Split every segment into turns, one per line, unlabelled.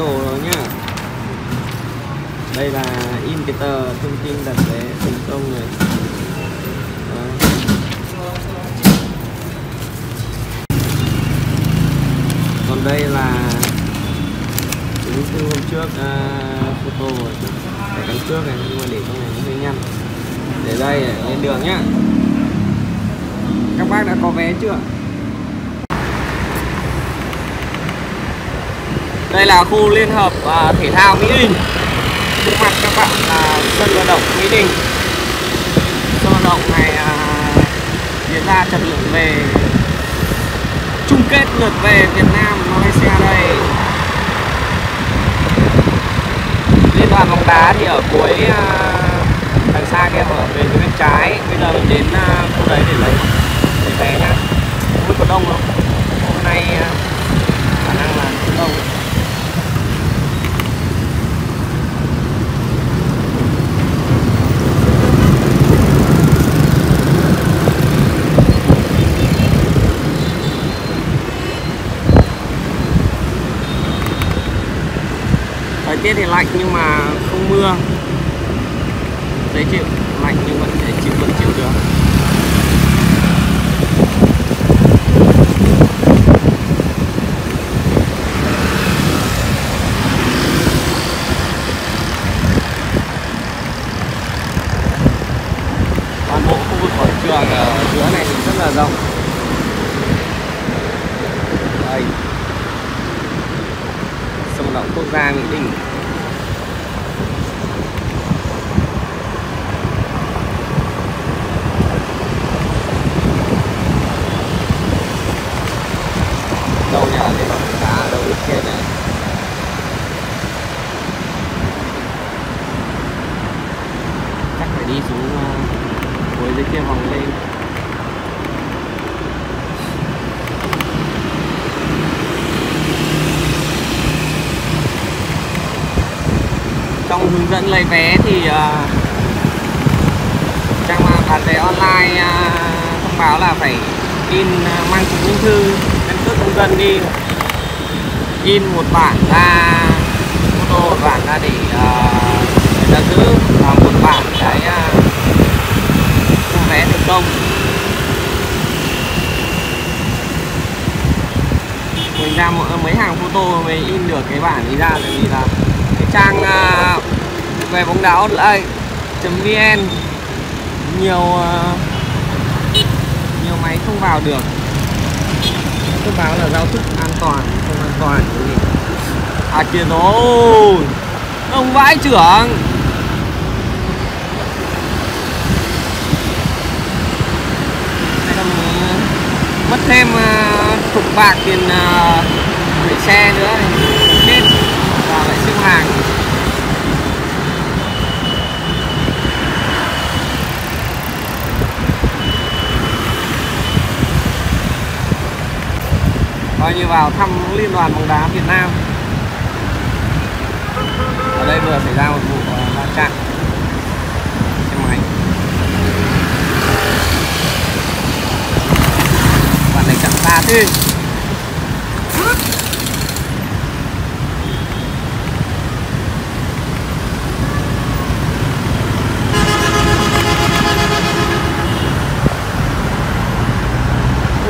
đồ rồi nhá. Đây là in cái tờ thông tin đặt vé thành công này. Đó. còn đây là chứng từ hôm trước uh, photo rồi thẻ căn này nhưng mà để trong này nó hơi nhăn. Để đây lên đường nhá. Các bác đã có vé chưa? Đây là khu liên hợp uh, thể thao mỹ đình. Trước mặt các bạn là sân vận động mỹ đình. Sân vận động này uh, diễn ra trận lượt về chung kết lượt về Việt Nam Malaysia đây. Liên đoàn bóng đá thì ở cuối uh, đằng xa kia ở bên bên trái. Bây giờ mình đến uh, khu đấy để lấy để vé nhá. Không có đông không hôm nay uh, khả năng là đông. Tiết thì lạnh nhưng mà không mưa. Dễ chịu, lạnh nhưng vẫn dễ chịu, vẫn chịu được. Toàn bộ khu vực quảng trường ở giữa này thì rất là rộng đây sân vận động quốc gia Mỹ Đình đâu nhà để bóng cá đâu được kia này. Chắc phải đi xuống ờ, cuối dưới kia vòng lên. Hướng dẫn lấy vé thì uh, trang bán vé online uh, thông báo là phải in uh, mang chứng minh thư căn cước công dân đi. In một bản ra photo một bản ra để uh, người ta giữ và một bản cái uh, mua vé thành công mình ra một, mấy hàng photo mới in được cái bản ấy ra tại vì là cái trang uh, về bóng đá online vn. Nhiều ờ, nhiều máy không vào được. Thông báo là giao thức an toàn không an toàn gì. À kia rồi. Ông vãi trưởng. Mất thêm ờ, uh, chục bạc tiền ờ, gửi xe nữa. Chết. Và lại xếp hàng. Coi như vào thăm liên đoàn bóng đá Việt Nam. Ở đây vừa xảy ra một vụ ờ, va chạm. Xe máy. Bạn này chặn xa thế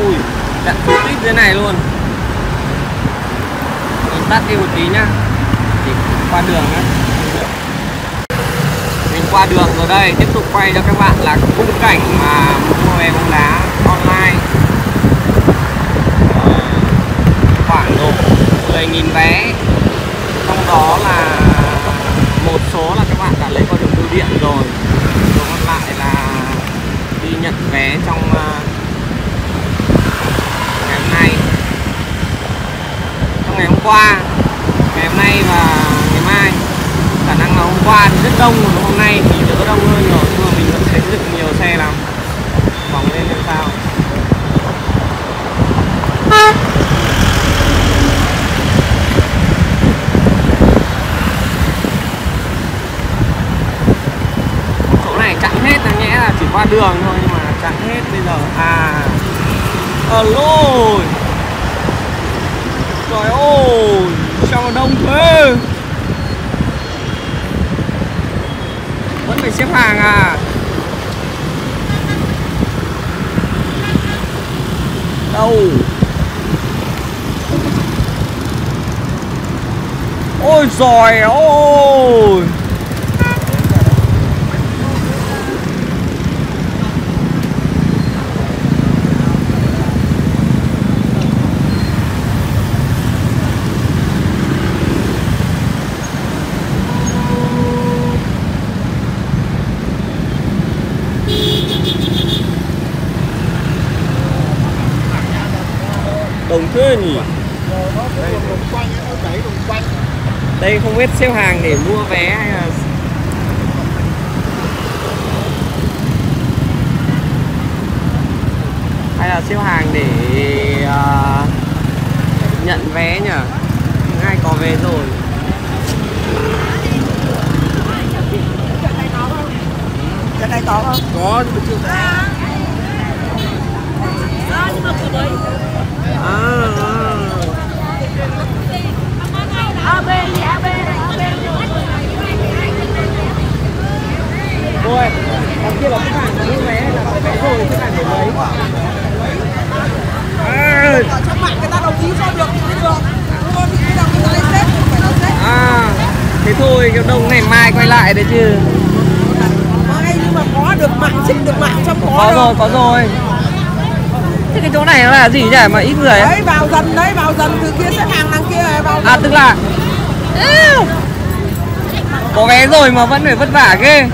ui chặn chú tít dưới này luôn mình tắt đi một tí nhá. Để qua đường nhá. Mình qua đường rồi đây, tiếp tục quay cho các bạn là khung cảnh mà mua về bóng đá online. Khoảng độ 10.000 vé. Trong đó là một số là các bạn đã lấy qua đường bưu điện rồi. Số còn lại là đi nhận vé trong ờ, ngày hôm nay trong ngày hôm qua, ngày hôm nay và ngày mai. Khả năng là hôm qua thì rất đông, còn hôm nay thì đỡ đông hơn rồi, nhưng mà mình vẫn thấy rất nhiều xe lắm vòng lên làm sao. Chỗ này chặn hết là nhẽ là chỉ qua đường thôi, nhưng mà chặn hết bây giờ. À alo trời ơi, sao mà đông thế? Vẫn phải xếp hàng à? Đâu? Ôi giời ôi thế nhỉ đây không biết xếp hàng để mua vé hay là hay là xếp hàng để uh, nhận vé nhỉ ai có vé rồi
Trên đây có không?
có à, nhưng mà chưa thấy à, à. Rồi, đằng kia là cái bảng mua vé là có vé rồi cái bảng để lấy. À,
trong mạng người ta đồng ý cho được thì được Đúng không? Thì bây người ta lấy xếp, không phải là xếp
à, thế thôi cái đông này mai quay lại đấy chứ.
Mai nhưng mà có được mạng, xích được mạng trong có,
Có rồi, có rồi. Thế cái chỗ này nó là gì nhỉ mà ít người ấy?
Đấy, vào dần đấy, vào dần từ kia xếp hàng đằng kia vào
À
dần
tức là có vé rồi mà vẫn phải vất vả ghê.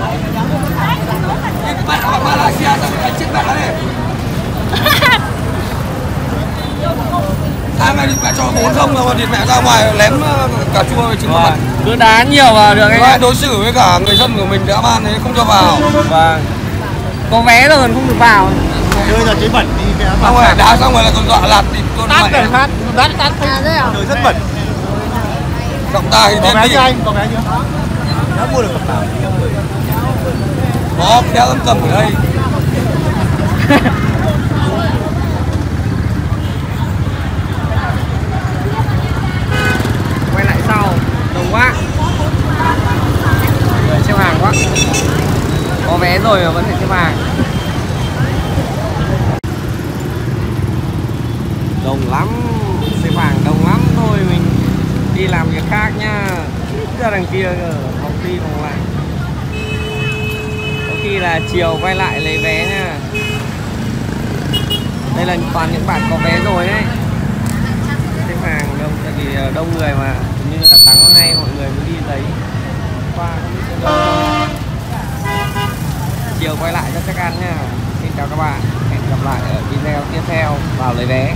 à mày định mẹ cho bốn không mà điện mẹ ra ngoài lém ờ, cà chua với trứng
Vâng.
mặt
Cứ đá nhiều vào được anh
Rồi
ạ.
đối xử với cả người dân của mình đã ban đấy không cho vào
Vâng. Có vé rồi còn không được vào.
Chơi là chế bẩn đi cái
xong rồi đá xong rồi là còn dọa lạt thì con mẹ
phát đắt đắt chơi rất bẩn.
Giọng ta thì
có vé chưa anh? Có vé chưa? Đã mua được cặp nào?
Có đeo tấm cầm ở đây.
Quay lại sau. Đông quá. Người xếp hàng quá. Có vé rồi mà vẫn phải xếp hàng. Đông lắm. Xếp hàng đông lắm thôi mình đi làm việc khác nhá. Ra đằng kia ờ, cơ, vòng đi vòng lại. Có khi là chiều quay lại lấy vé nha. Đây là toàn những bạn có vé rồi đấy xếp hàng đông tại vì ờ, đông người mà như là sáng hôm nay mọi người mới đi lấy qua chiều quay lại cho các ăn nha xin chào các bạn. Hẹn gặp lại ở video tiếp theo. Vào lấy vé.